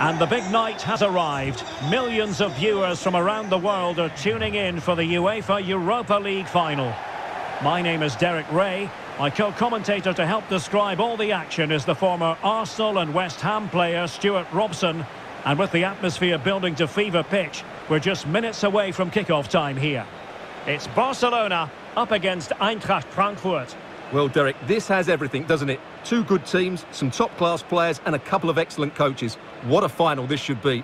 And the big night has arrived. Millions of viewers from around the world are tuning in for the UEFA Europa League final. My name is Derek Rae. My co-commentator to help describe all the action is the former Arsenal and West Ham player Stewart Robson. And with the atmosphere building to fever pitch, we're just minutes away from kickoff time here. It's Barcelona up against Eintracht Frankfurt. Well, Derek, this has everything, doesn't it? Two good teams, some top-class players and a couple of excellent coaches. What a final this should be.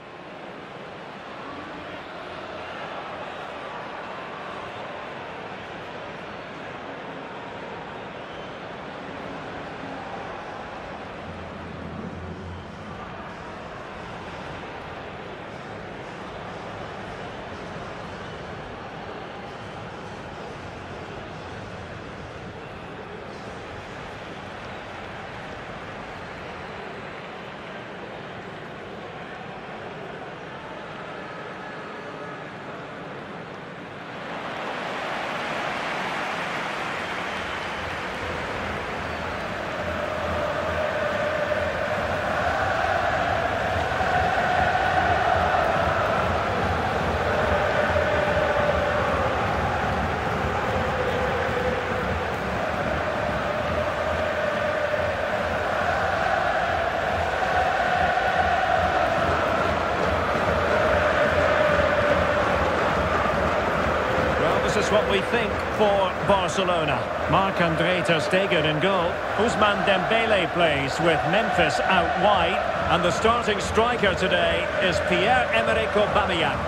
This is what we think for Barcelona. Marc-Andre Ter Stegen in goal. Ousmane Dembele plays with Memphis out wide. And the starting striker today is Pierre-Emerick Aubameyang.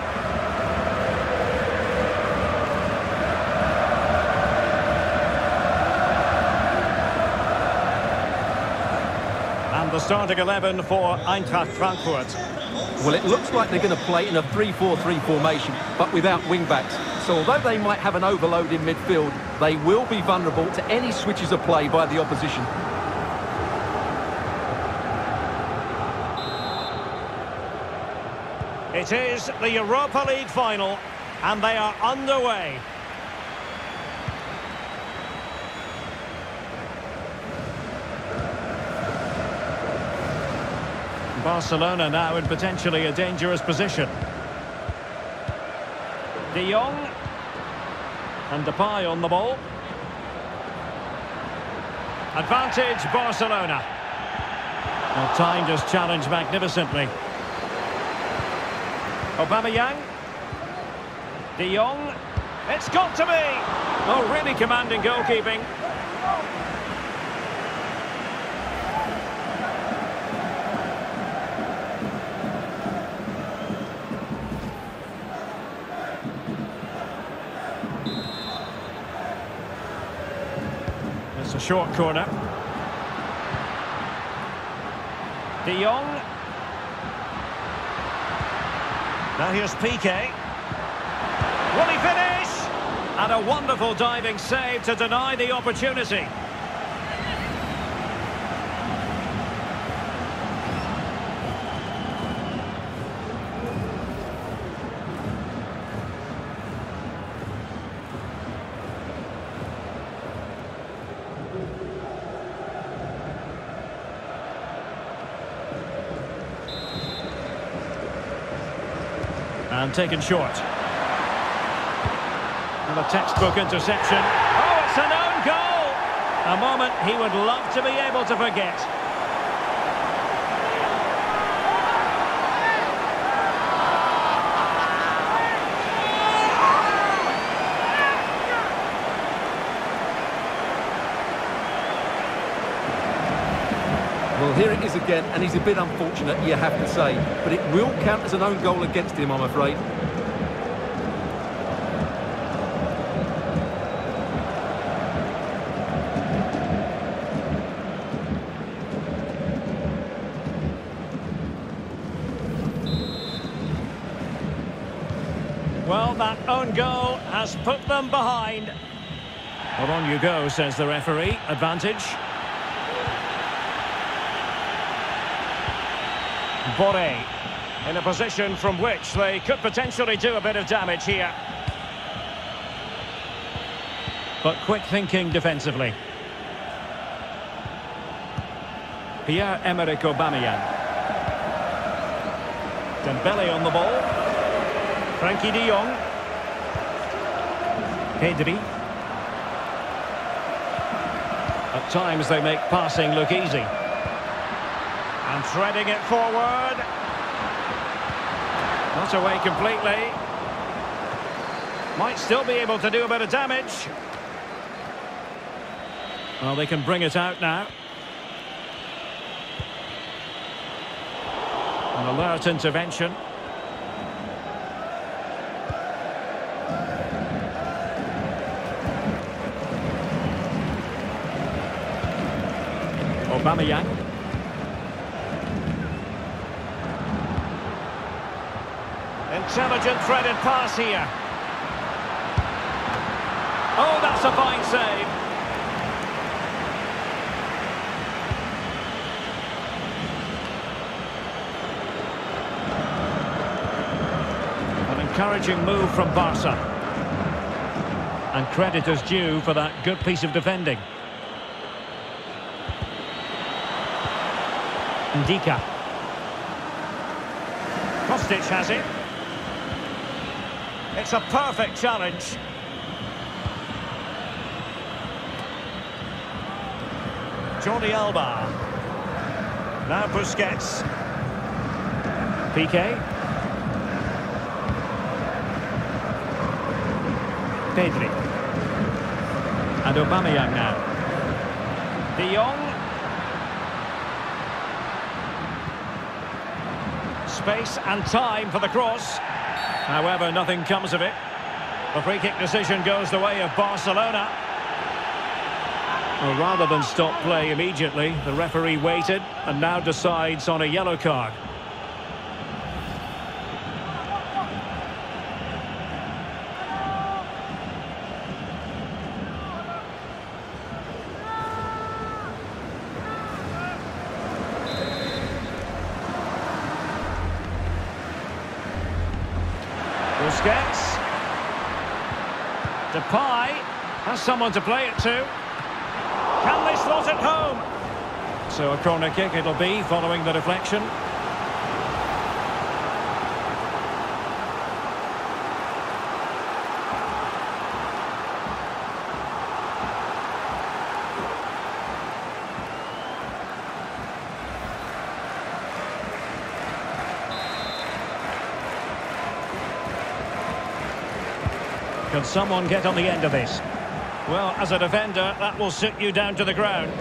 And the starting 11 for Eintracht Frankfurt. Well, it looks like they're going to play in a 3-4-3 formation, but without wing-backs. Although they might have an overload in midfield, they will be vulnerable to any switches of play by the opposition. It is the Europa League final, and they are underway. Barcelona now in potentially a dangerous position. De Jong. And Depay on the ball. Advantage Barcelona. Well, timed his challenge magnificently. Aubameyang. De Jong. It's got to be! Oh, really commanding goalkeeping. Short corner. De Jong. Now here's Piqué. Will he finish? And a wonderful diving save to deny the opportunity. And taken short. And a textbook interception. Oh, it's an own goal! A moment he would love to be able to forget. Again, and he's a bit unfortunate, you have to say. But it will count as an own goal against him, I'm afraid. Well, that own goal has put them behind. Well, on you go, says the referee. Advantage. Borré in a position from which they could potentially do a bit of damage here. But quick thinking defensively. Pierre-Emerick Aubameyang. Dembele on the ball. Frenkie de Jong. Pedri. At times they make passing look easy. Threading it forward. Not away completely. Might still be able to do a bit of damage. Well, they can bring it out now. An alert intervention. Aubameyang. Intelligent threaded pass here. Oh, that's a fine save. An encouraging move from Barca. And credit is due for that good piece of defending. Ndicka. Kostic has it. It's a perfect challenge. Jordi Alba. Now Busquets. Piqué. Pedri. And Aubameyang now. De Jong. Space and time for the cross. However, nothing comes of it. The free kick decision goes the way of Barcelona. Well, rather than stop play immediately, the referee waited and now decides on a yellow card. Busquets. Depay has someone to play it to. Can they slot it home? So a corner kick it'll be following the deflection. Can someone get on the end of this? Well, as a defender, that will sit you down to the ground.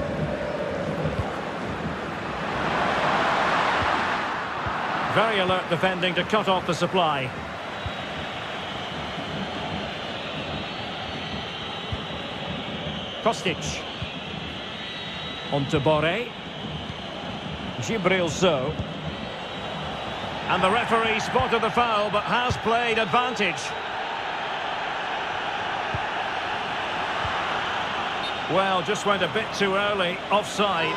Very alert defending to cut off the supply. Kostic. On to Borré. Djibril Sow. And the referee spotted the foul, but has played advantage. Well, just went a bit too early, offside.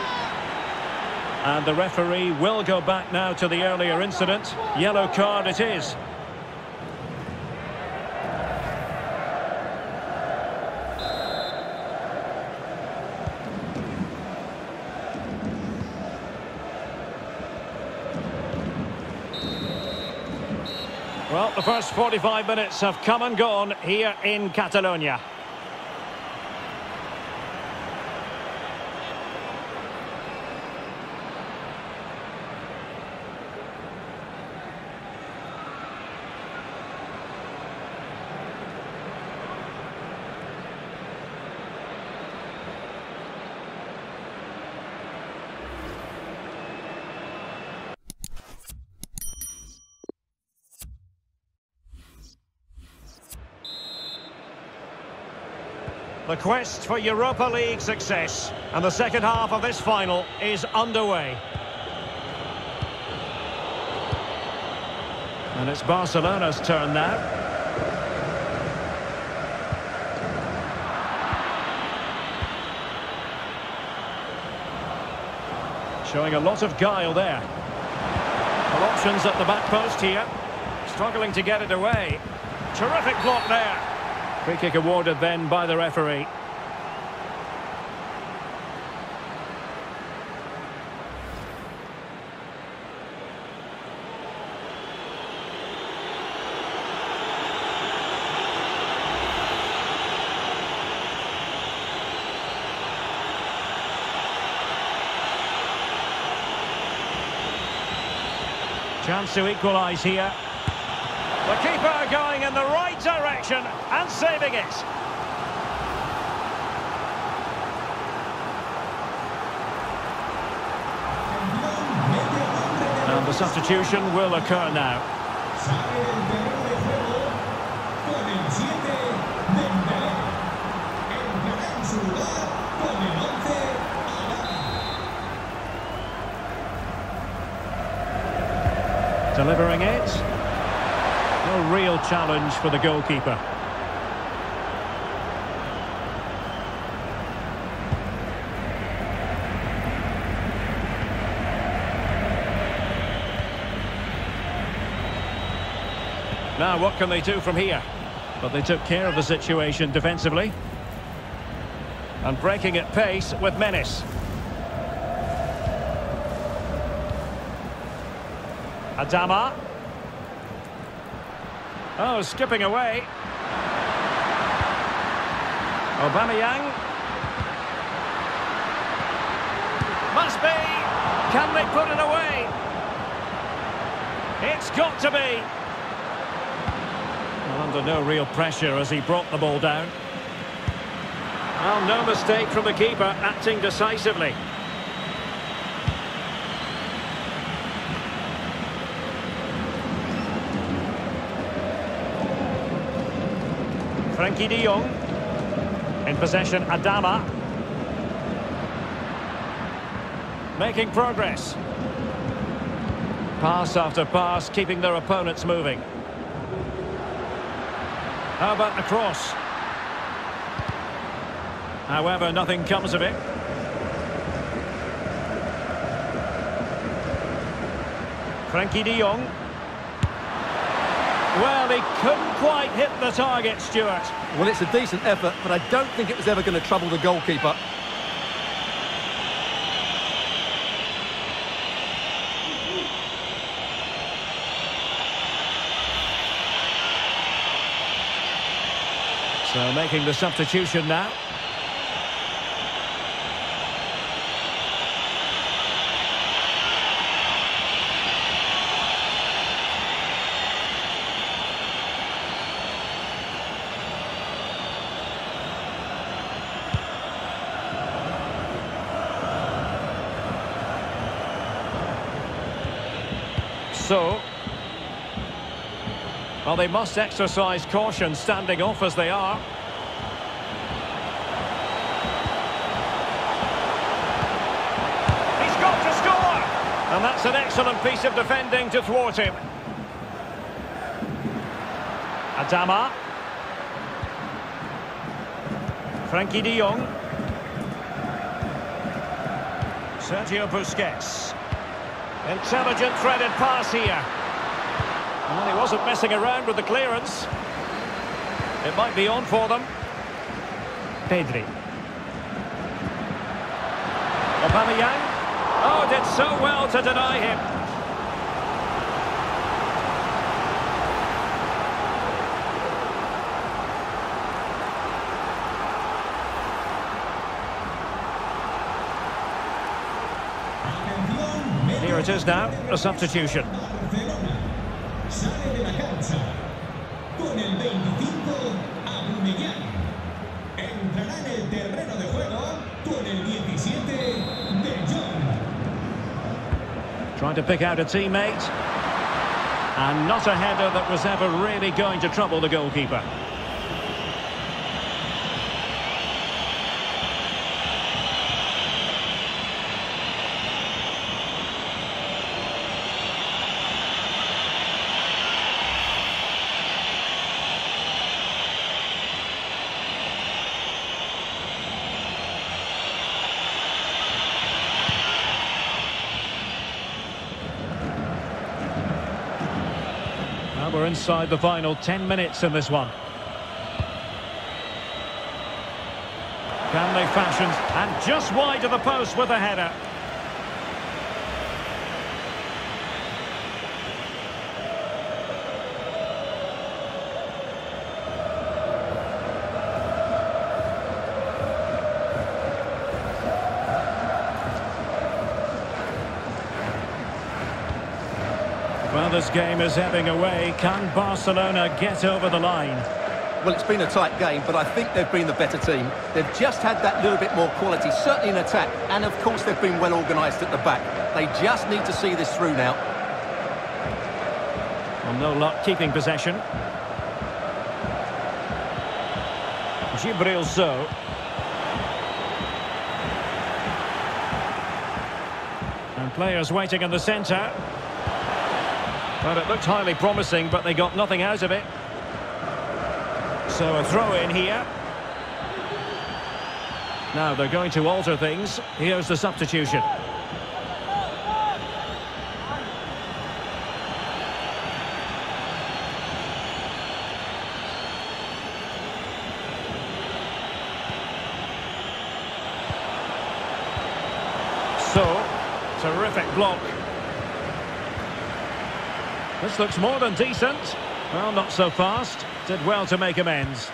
And the referee will go back now to the earlier incident. Yellow card it is. Well, the first 45 minutes have come and gone here in Catalonia. The quest for Europa League success and the second half of this final is underway. And it's Barcelona's turn now. Showing a lot of guile there. Options at the back post here. Struggling to get it away. Terrific block there. Free kick awarded then by the referee. Chance to equalise here. The keeper going in the right direction and saving it. And the substitution will occur now. Delivering it. Real challenge for the goalkeeper. Now, what can they do from here? But they took care of the situation defensively. And breaking at pace with menace. Adama. Oh, skipping away. Aubameyang. Must be. Can they put it away? It's got to be. Under no real pressure as he brought the ball down. Well, no mistake from the keeper, acting decisively. Frenkie de Jong. In possession, Adama. Making progress. Pass after pass, keeping their opponents moving. How about the cross? However, nothing comes of it. Frenkie de Jong. Well, he couldn't quite hit the target, Stewart. Well, it's a decent effort, but I don't think it was ever going to trouble the goalkeeper. So making the substitution now. So, well, they must exercise caution standing off as they are. He's got to score! And that's an excellent piece of defending to thwart him. Adama. Frenkie de Jong. Sergio Busquets. Intelligent threaded pass here. Well, he wasn't messing around with the clearance. It might be on for them. Pedri. Aubameyang. Oh, did so well to deny him. Here it is now, a substitution. Trying to pick out a teammate. And not a header that was ever really going to trouble the goalkeeper. Well, we're inside the final 10 minutes in this one. Can they fashion? And just wide of the post with a header. This game is ebbing away. Can Barcelona get over the line? Well, it's been a tight game, but I think they've been the better team. They've just had that little bit more quality, certainly in attack, and of course they've been well organised at the back. They just need to see this through now. Well, no luck keeping possession. Djibril Sow. And players waiting in the centre. Well, it looked highly promising, but they got nothing out of it. So a throw in here. Now they're going to alter things. Here's the substitution. So, terrific block. This looks more than decent. Well, not so fast. Did well to make amends.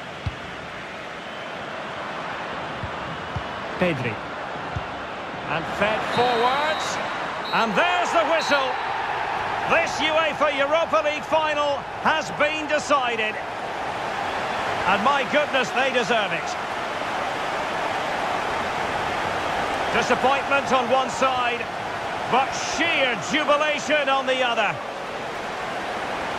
Pedri. And fed forwards. And there's the whistle. This UEFA Europa League final has been decided. And my goodness, they deserve it. Disappointment on one side, but sheer jubilation on the other.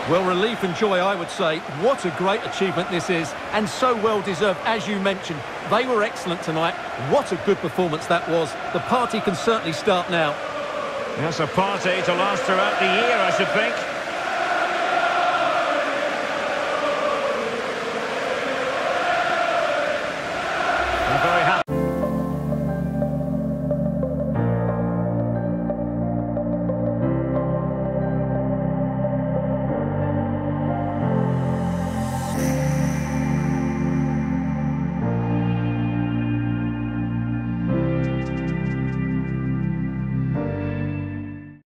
Well, relief and joy, I would say. What a great achievement this is, and so well deserved, as you mentioned. They were excellent tonight. What a good performance that was. The party can certainly start now. Yes, a party to last throughout the year, I should think.